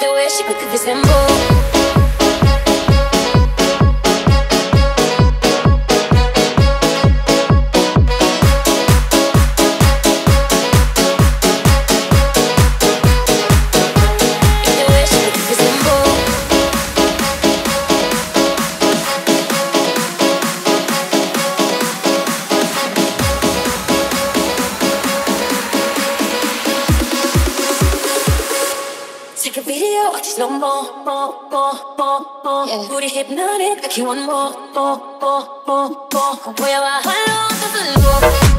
the way she could resemble. The Take a video, watch it slow mo, mo, mo, mo, mo. Yeah. Booty hypnotic, like you want more, more, more, more, more. Voy a bajarlo hasta el low.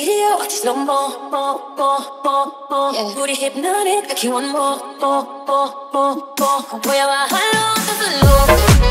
video, watch it slow mo, mo, mo, mo, mo. Yeah. Booty hypnotic, like you want more, more, more, more, more. 보여와 할로 어떤 술로.